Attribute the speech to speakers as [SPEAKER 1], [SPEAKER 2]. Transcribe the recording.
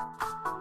[SPEAKER 1] you.